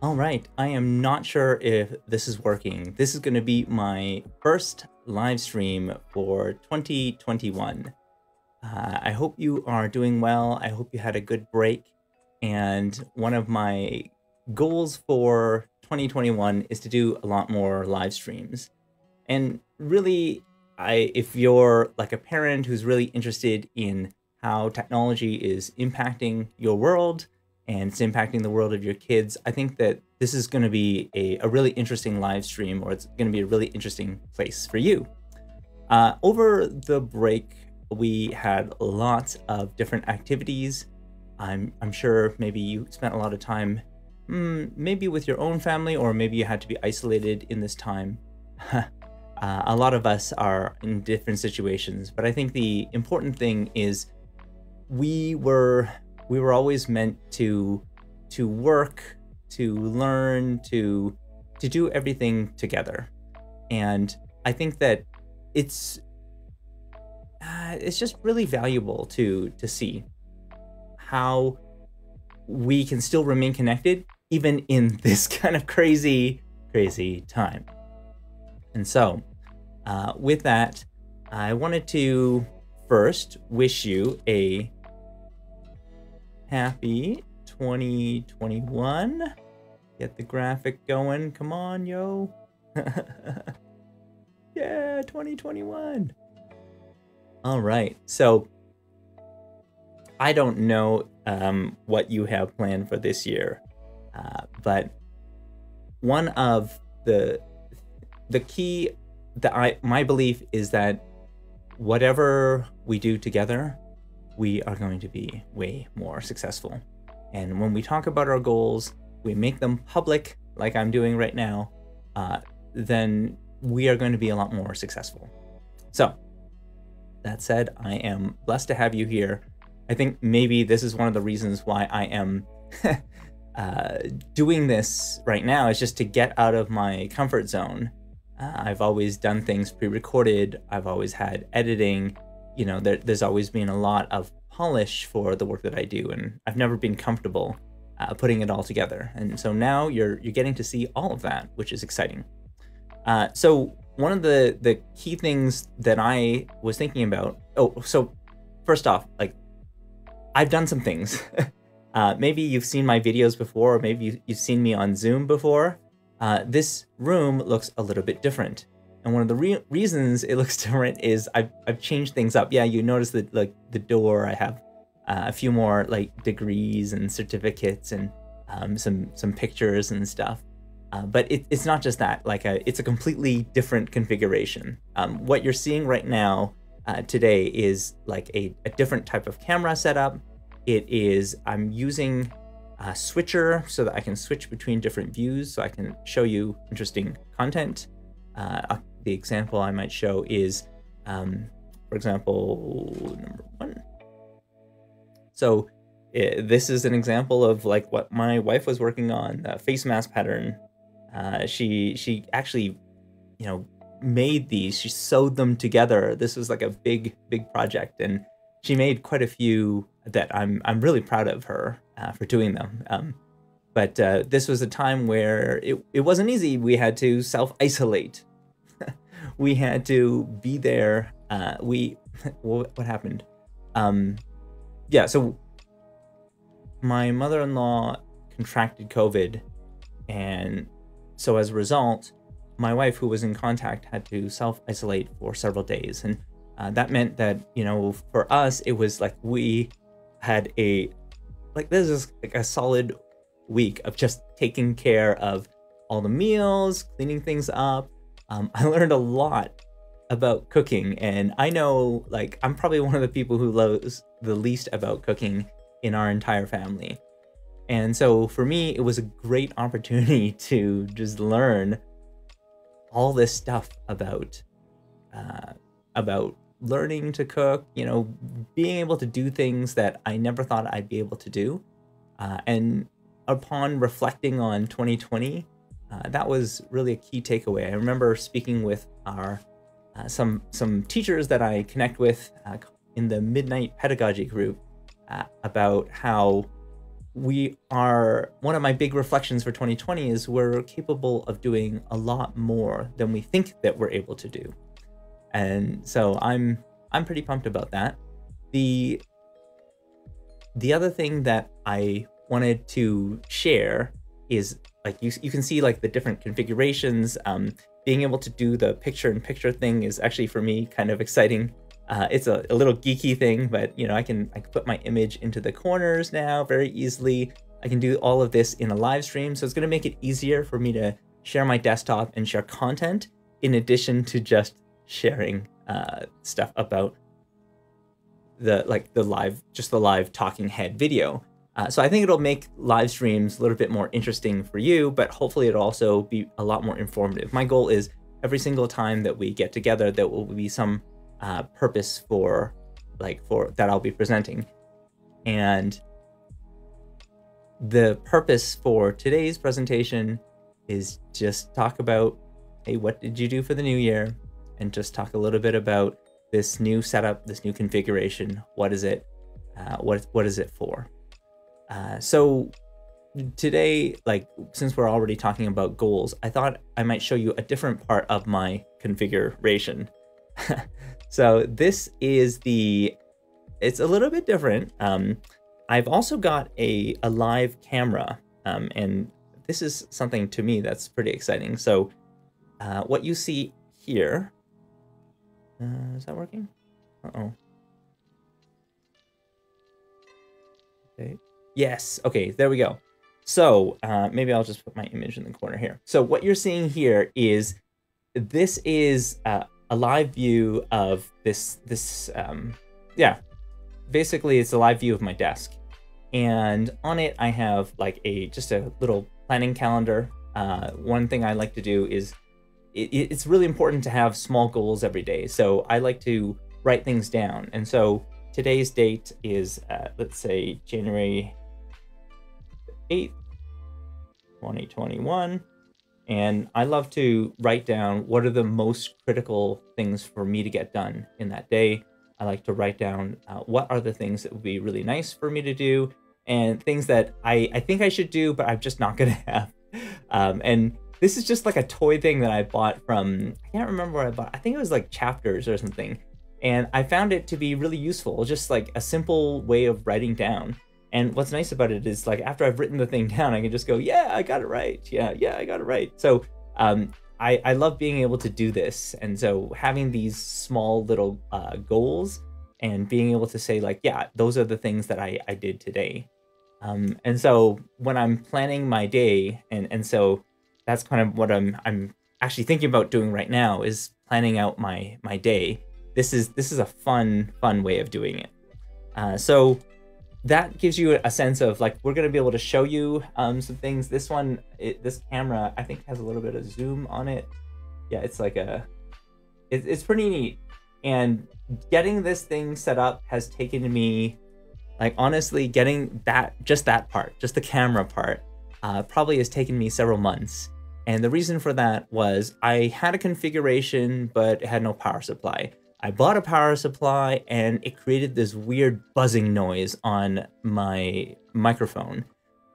All right, I am not sure if this is working. This is going to be my first live stream for 2021. Uh, I hope you are doing well. I hope you had a good break. And one of my goals for 2021 is to do a lot more live streams. And really, I if you're like a parent who's really interested in how technology is impacting your world, and it's impacting the world of your kids, I think that this is going to be a, a really interesting live stream or it's going to be a really interesting place for you. Uh, over the break, we had lots of different activities. I'm, I'm sure maybe you spent a lot of time, mm, maybe with your own family, or maybe you had to be isolated in this time. uh, a lot of us are in different situations, but I think the important thing is we were we were always meant to to work, to learn, to to do everything together. And I think that it's uh, it's just really valuable to to see how we can still remain connected even in this kind of crazy crazy time. And so, uh, with that, I wanted to first wish you a happy 2021. Get the graphic going. Come on, yo. yeah, 2021. All right. So I don't know um, what you have planned for this year, uh, but one of the the key that I my belief is that whatever we do together we are going to be way more successful. And when we talk about our goals, we make them public, like I'm doing right now, uh, then we are going to be a lot more successful. So, that said, I am blessed to have you here. I think maybe this is one of the reasons why I am uh, doing this right now, is just to get out of my comfort zone. Uh, I've always done things pre recorded, I've always had editing you know, there, there's always been a lot of polish for the work that I do, and I've never been comfortable uh, putting it all together. And so now you're you're getting to see all of that, which is exciting. Uh, so one of the the key things that I was thinking about. Oh, so first off, like I've done some things. uh, maybe you've seen my videos before, or maybe you, have seen me on Zoom before. Uh, this room looks a little bit different. And one of the re reasons it looks different is I've, I've changed things up. Yeah, you notice that like the door, I have uh, a few more like degrees and certificates and um, some some pictures and stuff. Uh, but it, it's not just that. Like a, it's a completely different configuration. Um, what you're seeing right now uh, today is like a, a different type of camera setup. It is I'm using a switcher so that I can switch between different views, so I can show you interesting content. Uh, the example I might show is, um, for example, number one. So it, this is an example of like what my wife was working on, a face mask pattern. Uh, she she actually, you know, made these. She sewed them together. This was like a big big project, and she made quite a few that I'm I'm really proud of her uh, for doing them. Um, but uh, this was a time where it, it wasn't easy. We had to self isolate we had to be there. Uh, we what, what happened? Um, yeah, so my mother-in-law contracted COVID, and so as a result, my wife, who was in contact, had to self-isolate for several days, and uh, that meant that you know for us it was like we had a like this is like a solid week of just taking care of all the meals, cleaning things up, um, I learned a lot about cooking and I know like I'm probably one of the people who loves the least about cooking in our entire family. And so for me, it was a great opportunity to just learn all this stuff about uh, about learning to cook, you know, being able to do things that I never thought I'd be able to do. Uh, and upon reflecting on 2020, uh, that was really a key takeaway. I remember speaking with our uh, some some teachers that I connect with uh, in the Midnight Pedagogy group uh, about how we are one of my big reflections for 2020 is we're capable of doing a lot more than we think that we're able to do. And so I'm I'm pretty pumped about that. The the other thing that I wanted to share is like you you can see like the different configurations. Um, being able to do the picture in picture thing is actually for me kind of exciting. Uh, it's a, a, little geeky thing, but you know I can I can put my image into the corners now very easily. I can do all of this in a live stream, so it's going to make it easier for me to share my desktop and share content in addition to just sharing uh, stuff about the like the live just the live talking head video. Uh, so I think it'll make live streams a little bit more interesting for you, but hopefully it'll also be a lot more informative. My goal is every single time that we get together, there will be some uh, purpose for like for that I'll be presenting, and the purpose for today's presentation is just talk about hey what did you do for the new year and just talk a little bit about this new setup, this new configuration. What is it? Uh, what what is it for? Uh, so today, like since we're already talking about goals, I thought I might show you a different part of my configuration. so this is the. It's a little bit different. Um, I've also got a a live camera, um, and this is something to me that's pretty exciting. So uh, what you see here uh, is that working? Uh-oh. Okay. Yes. Okay, there we go. So uh, maybe I'll just put my image in the corner here. So what you're seeing here is this is uh, a live view of this, this um, yeah, basically it's a live view of my desk. And on it, I have like a, just a little planning calendar. Uh, one thing I like to do is it, it's really important to have small goals every day. So I like to write things down. And so today's date is, uh, let's say, January 8th, 2021. And I love to write down what are the most critical things for me to get done in that day. I like to write down uh, what are the things that would be really nice for me to do and things that I, I think I should do, but I'm just not going to have. Um, and this is just like a toy thing that I bought from, I can't remember where I bought. I think it was like Chapters or something. And I found it to be really useful, just like a simple way of writing down. And what's nice about it is like after I've written the thing down, I can just go, yeah, I got it right. Yeah, yeah, I got it right. So um, I, I love being able to do this. And so having these small little uh, goals and being able to say like, yeah, those are the things that I, I did today. Um, and so when I'm planning my day, and, and so that's kind of what I'm I'm actually thinking about doing right now is planning out my my day. This is this is a fun fun way of doing it. Uh, so that gives you a sense of like we're gonna be able to show you um, some things. This one, it, this camera, I think has a little bit of zoom on it. Yeah, it's like a, it, it's pretty neat. And getting this thing set up has taken me, like honestly, getting that just that part, just the camera part, uh, probably has taken me several months. And the reason for that was I had a configuration, but it had no power supply. I bought a power supply and it created this weird buzzing noise on my microphone.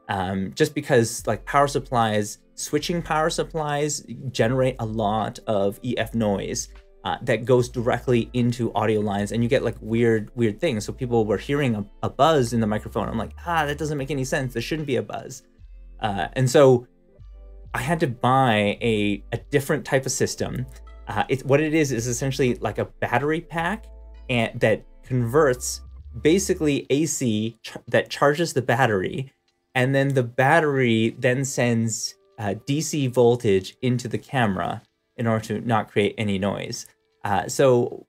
Um, just because like power supplies, switching power supplies generate a lot of EF noise uh, that goes directly into audio lines and you get like weird, weird things. So people were hearing a, a buzz in the microphone. I'm like, ah, that doesn't make any sense. There shouldn't be a buzz. Uh, and so I had to buy a, a different type of system. Uh, it's what it is is essentially like a battery pack and that converts basically AC ch that charges the battery, and then the battery then sends uh, DC voltage into the camera in order to not create any noise. Uh, so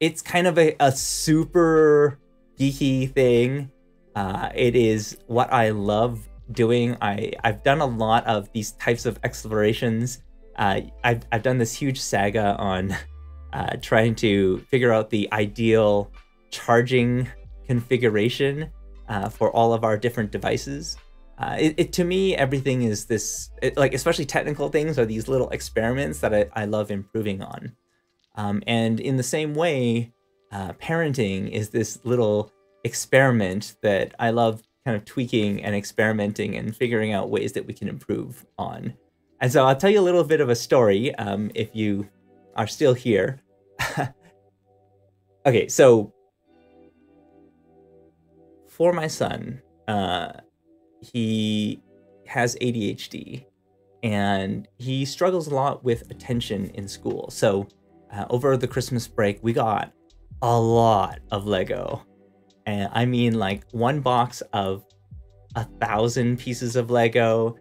it's kind of a, a super geeky thing. Uh, it is what I love doing. I, I've done a lot of these types of explorations. Uh, I've, I've done this huge saga on uh, trying to figure out the ideal charging configuration uh, for all of our different devices. Uh, it, it, to me, everything is this, it, like especially technical things are these little experiments that I, I love improving on. Um, and in the same way, uh, parenting is this little experiment that I love kind of tweaking and experimenting and figuring out ways that we can improve on. And so I'll tell you a little bit of a story um, if you are still here. okay, so for my son, uh, he has ADHD and he struggles a lot with attention in school. So uh, over the Christmas break, we got a lot of Lego. And I mean, like one box of a thousand pieces of Lego,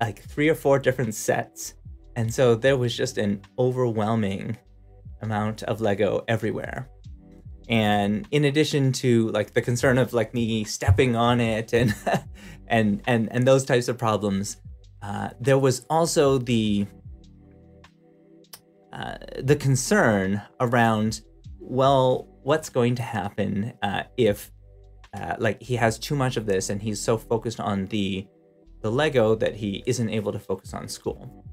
like three or four different sets. And so there was just an overwhelming amount of Lego everywhere. And in addition to like the concern of like me stepping on it and and and and those types of problems, uh, there was also the uh, the concern around well, what's going to happen uh, if uh, like he has too much of this and he's so focused on the the Lego that he isn't able to focus on school.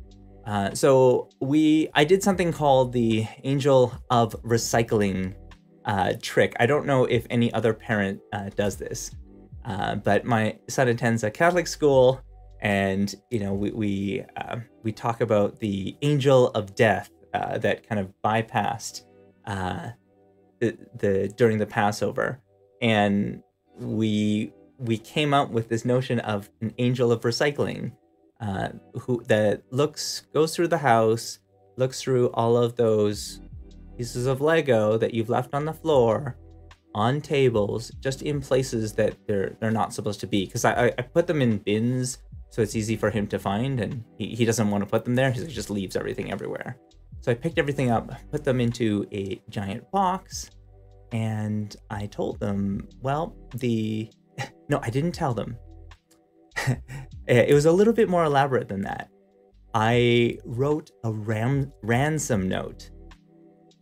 Uh, so we, I did something called the Angel of Recycling uh, trick. I don't know if any other parent uh, does this, uh, but my son attends a Catholic school, and you know we we uh, we talk about the Angel of Death uh, that kind of bypassed the, the during the Passover, and we we came up with this notion of an angel of recycling uh, who that looks goes through the house looks through all of those pieces of lego that you've left on the floor on tables just in places that they're they're not supposed to be. Because I, I put them in bins so it's easy for him to find and he, he doesn't want to put them there he just leaves everything everywhere. So i picked everything up put them into a giant box and i told them well the no, I didn't tell them. it was a little bit more elaborate than that. I wrote a ram- ransom note.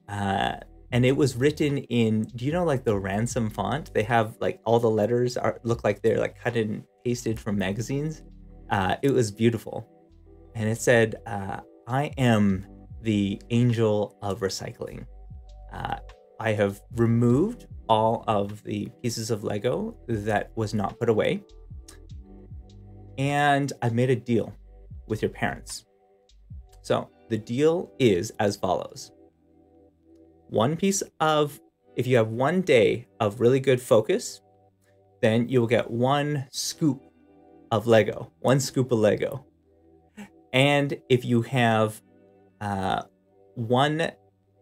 Uh, and it was written in do you know like the ransom font they have like all the letters are look like they're like cut and pasted from magazines uh, it was beautiful and it said uh, i am the angel of recycling uh, i have removed all of the pieces of Lego that was not put away. And I've made a deal with your parents. So the deal is as follows one piece of, if you have one day of really good focus, then you'll get one scoop of Lego, one scoop of Lego. And if you have uh, one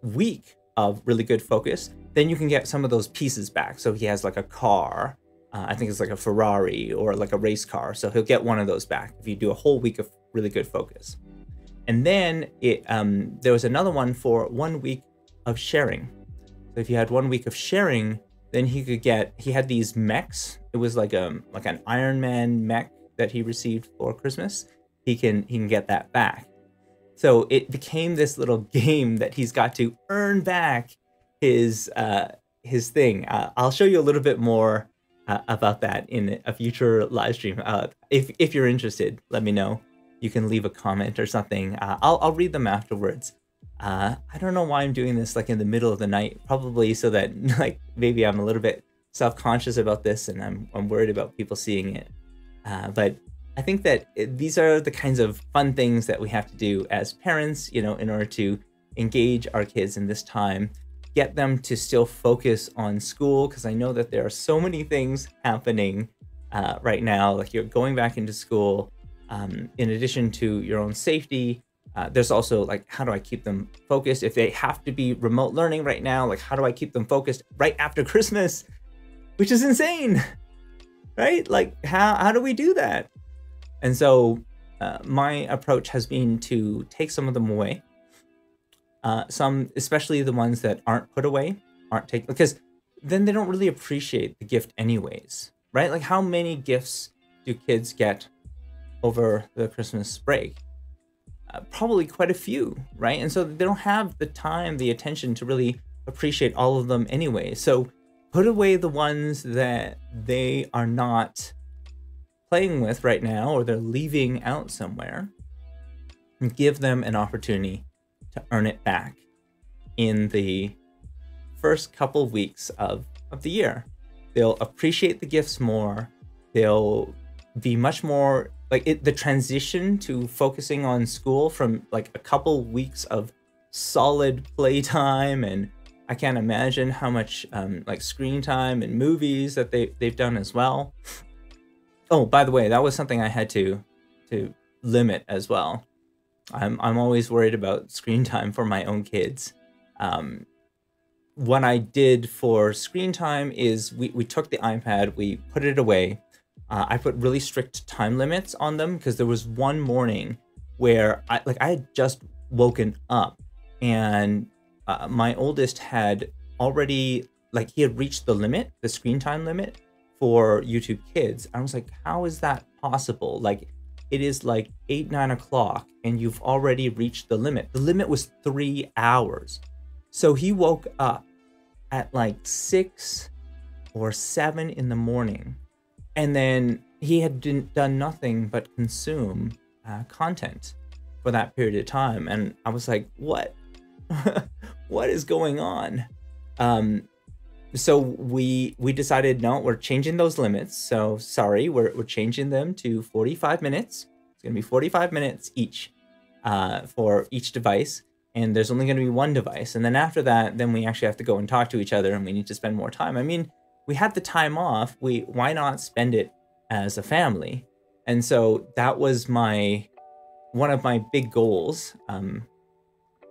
week of really good focus, then you can get some of those pieces back. So he has like a car, uh, I think it's like a Ferrari or like a race car. So he'll get one of those back if you do a whole week of really good focus. And then it um, there was another one for one week of sharing. So if you had one week of sharing, then he could get he had these mechs. It was like a um, like an Iron Man mech that he received for Christmas. He can he can get that back. So it became this little game that he's got to earn back his uh, his thing. Uh, I'll show you a little bit more uh, about that in a future live stream. Uh, if if you're interested, let me know. You can leave a comment or something. Uh, I'll I'll read them afterwards. Uh, I don't know why I'm doing this like in the middle of the night. Probably so that like maybe I'm a little bit self conscious about this and I'm I'm worried about people seeing it. but I think that these are the kinds of fun things that we have to do as parents, you know, in order to engage our kids in this time get them to still focus on school because I know that there are so many things happening uh, right now. Like you're going back into school, um, in addition to your own safety. Uh, there's also like, how do I keep them focused? If they have to be remote learning right now, like, how do I keep them focused right after Christmas? Which is insane, right? Like, how, how do we do that? And so, uh, my approach has been to take some of them away uh, some, especially the ones that aren't put away, aren't taken because then they don't really appreciate the gift anyways, right? Like how many gifts do kids get over the Christmas break? Uh, probably quite a few, right? And so they don't have the time, the attention to really appreciate all of them anyway. So put away the ones that they are not playing with right now or they're leaving out somewhere and give them an opportunity to earn it back in the first couple of weeks of, of the year. They'll appreciate the gifts more they'll be much more like it, the transition to focusing on school from like a couple weeks of solid playtime and I can't imagine how much um, like screen time and movies that they they've done as well. Oh, by the way, that was something I had to to limit as well. I'm I'm always worried about screen time for my own kids. Um, what I did for screen time is we, we took the iPad, we put it away. Uh, I put really strict time limits on them because there was one morning where I like I had just woken up and uh, my oldest had already like he had reached the limit, the screen time limit for YouTube Kids. I was like, how is that possible? Like it is like eight, nine o'clock, and you've already reached the limit. The limit was three hours. So he woke up at like six or seven in the morning, and then he had done nothing but consume uh, content for that period of time. And I was like, what? what is going on? Um, so we we decided no we're changing those limits. So sorry we're, we're changing them to 45 minutes. It's going to be 45 minutes each uh, for each device. And there's only going to be one device. And then after that then we actually have to go and talk to each other and we need to spend more time. I mean we had the time off. We why not spend it as a family? And so that was my one of my big goals um,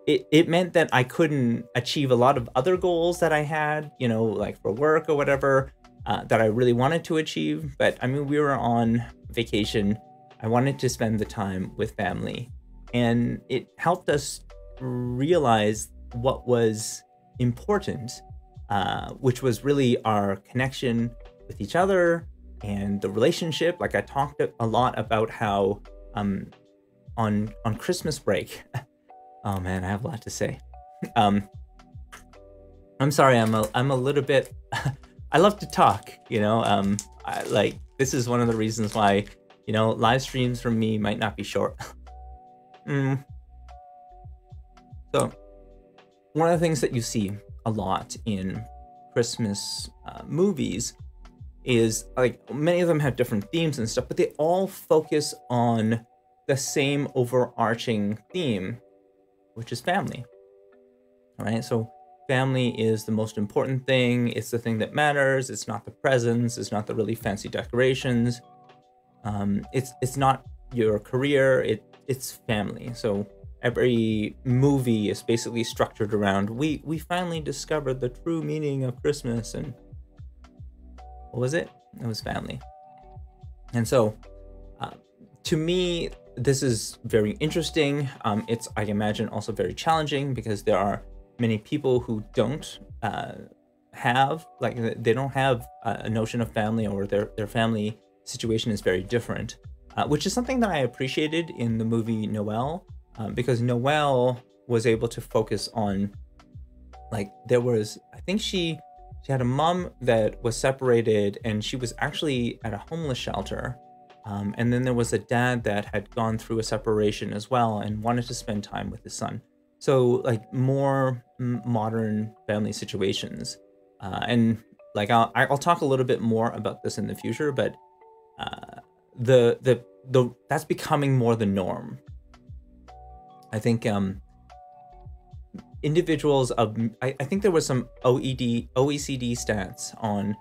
it, it meant that I couldn't achieve a lot of other goals that I had, you know, like for work or whatever, uh, that I really wanted to achieve. But I mean, we were on vacation. I wanted to spend the time with family. And it helped us realize what was important, uh, which was really our connection with each other and the relationship. Like I talked a lot about how um, on on Christmas break, Oh man, I have a lot to say. Um, I'm sorry, I'm a, I'm a little bit. I love to talk, you know. Um, I, like this is one of the reasons why, you know, live streams from me might not be short. mm. So, one of the things that you see a lot in Christmas uh, movies is like many of them have different themes and stuff, but they all focus on the same overarching theme which is family. All right, so family is the most important thing. It's the thing that matters. It's not the presents. It's not the really fancy decorations. Um, it's it's not your career. It it's family. So every movie is basically structured around we we finally discovered the true meaning of Christmas and what was it? It was family. And so, uh, to me, this is very interesting. Um, it's, I imagine, also very challenging because there are many people who don't uh, have, like, they don't have a notion of family or their, their family situation is very different, uh, which is something that I appreciated in the movie Noelle, um, because Noelle was able to focus on, like, there was, I think she, she had a mom that was separated and she was actually at a homeless shelter um, and then there was a dad that had gone through a separation as well and wanted to spend time with his son. So like more modern family situations. Uh, and like I'll, I'll talk a little bit more about this in the future, but uh, the, the, the, that's becoming more the norm. I think um, individuals of, I, I think there was some OED, OECD stats on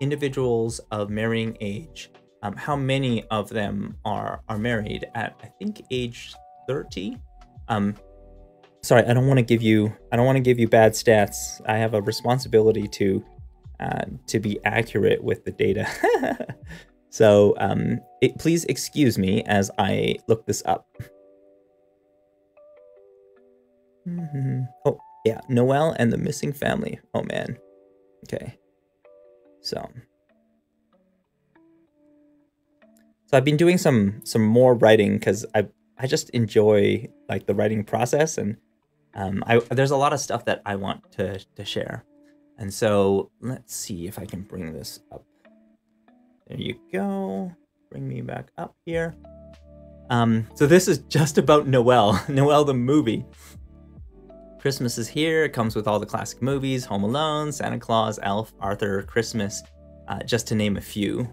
individuals of marrying age um, how many of them are are married at I think age 30. Um, sorry, I don't want to give you I don't want to give you bad stats. I have a responsibility to uh, to be accurate with the data. so um, it, please excuse me as I look this up. Mm -hmm. Oh yeah, Noelle and the missing family. Oh man. Okay. So So I've been doing some some more writing because I I just enjoy like the writing process and um, I there's a lot of stuff that I want to to share, and so let's see if I can bring this up. There you go. Bring me back up here. Um, so this is just about Noelle, Noelle the movie. Christmas is here. It comes with all the classic movies: Home Alone, Santa Claus, Elf, Arthur, Christmas, uh, just to name a few.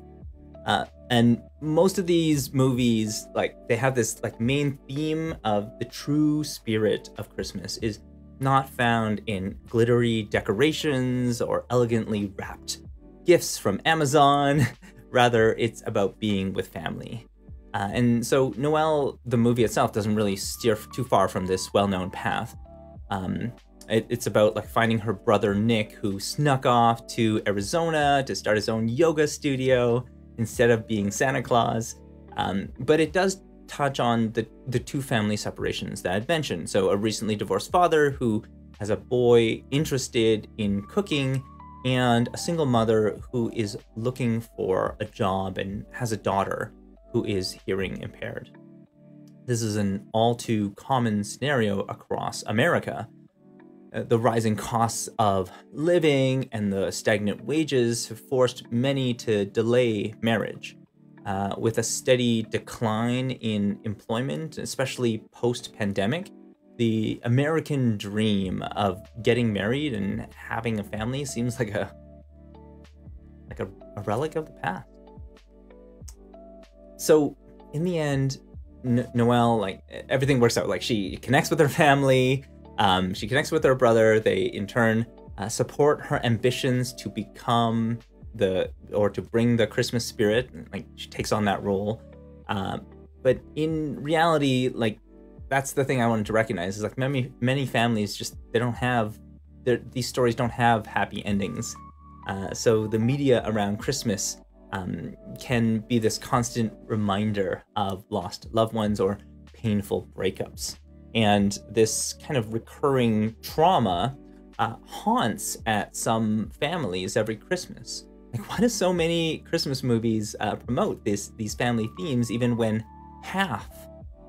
Uh, and most of these movies, like they have this like main theme of the true spirit of Christmas is not found in glittery decorations or elegantly wrapped gifts from Amazon. Rather, it's about being with family. Uh, and so Noelle, the movie itself, doesn't really steer too far from this well-known path. Um, it, it's about like finding her brother Nick, who snuck off to Arizona to start his own yoga studio instead of being Santa Claus. Um, but it does touch on the the two family separations that I'd mentioned. So a recently divorced father who has a boy interested in cooking and a single mother who is looking for a job and has a daughter who is hearing impaired. This is an all too common scenario across America. Uh, the rising costs of living and the stagnant wages have forced many to delay marriage. Uh, with a steady decline in employment, especially post pandemic, the American dream of getting married and having a family seems like a like a, a relic of the past. So in the end, N- Noelle, like everything works out. Like she connects with her family, um, she connects with her brother. They in turn uh, support her ambitions to become the or to bring the Christmas spirit. Like she takes on that role. Um, but in reality, like that's the thing I wanted to recognize is like many many families just they don't have these stories don't have happy endings. Uh, so the media around Christmas um, can be this constant reminder of lost loved ones or painful breakups. And this kind of recurring trauma uh, haunts at some families every Christmas. Like, why do so many Christmas movies uh, promote this these family themes, even when half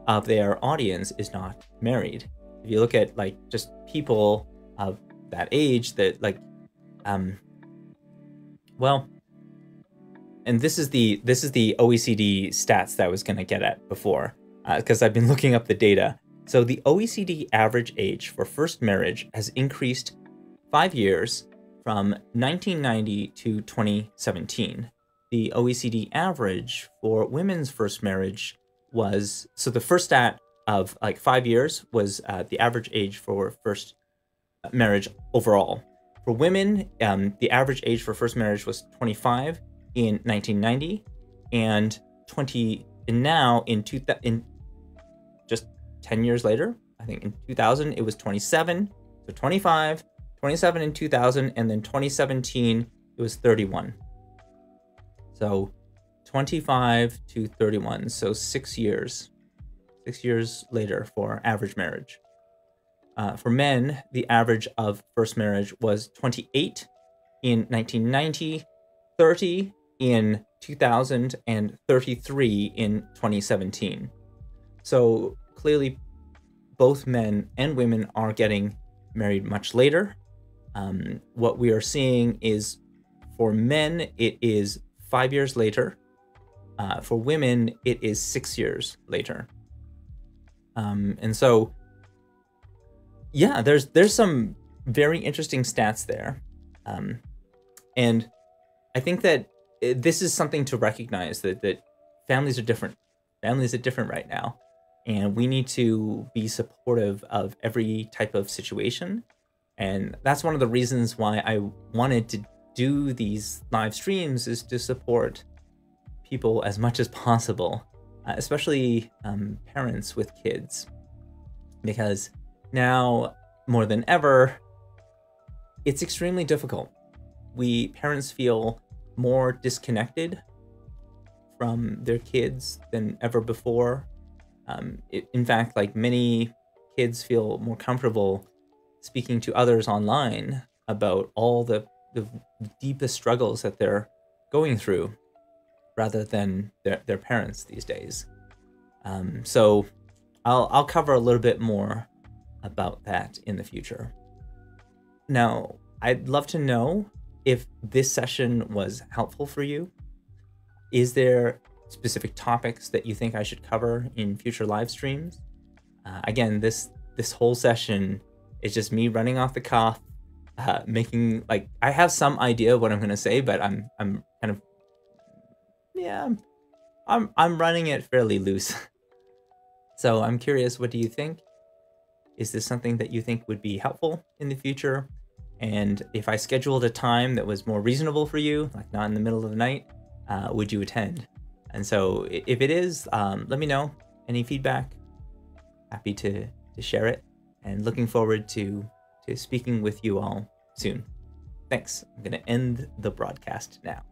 of their audience is not married? If you look at like just people of that age, that like, um, well, and this is the this is the OECD stats that I was going to get at before, because uh, I've been looking up the data. So the OECD average age for first marriage has increased five years from 1990 to 2017. The OECD average for women's first marriage was so the first stat of like five years was uh, the average age for first marriage overall. For women, um, the average age for first marriage was 25 in 1990 and 20 and now in two in 10 years later i think in 2000 it was 27 so 25 27 in 2000 and then 2017 it was 31 so 25 to 31 so six years six years later for average marriage uh, for men the average of first marriage was 28 in 1990 30 in 2033 in 2017. So clearly, both men and women are getting married much later. Um, what we are seeing is for men, it is five years later. Uh, for women, it is six years later. Um, and so, yeah, there's there's some very interesting stats there, um, and I think that this is something to recognize that that families are different. Families are different right now, and we need to be supportive of every type of situation. And that's one of the reasons why I wanted to do these live streams is to support people as much as possible, uh, especially um, parents with kids, because now more than ever, it's extremely difficult. We parents feel more disconnected from their kids than ever before. Um, it, in fact, like many kids feel more comfortable speaking to others online about all the, the deepest struggles that they're going through rather than their, their parents these days. Um, so I'll, I'll cover a little bit more about that in the future. Now, I'd love to know if this session was helpful for you. Is there specific topics that you think I should cover in future live streams? Uh, again, this this whole session is just me running off the cuff, uh, making like I have some idea of what I'm to say, but I'm I'm kind of yeah, I'm I'm running it fairly loose. so I'm curious, what do you think? Is this something that you think would be helpful in the future? And if I scheduled a time that was more reasonable for you, like not in the middle of the night, uh, would you attend? And so if it is, um, let me know. Any feedback? Happy to, to share it. And looking forward to, to speaking with you all soon. Thanks. I'm going to end the broadcast now.